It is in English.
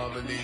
harmony.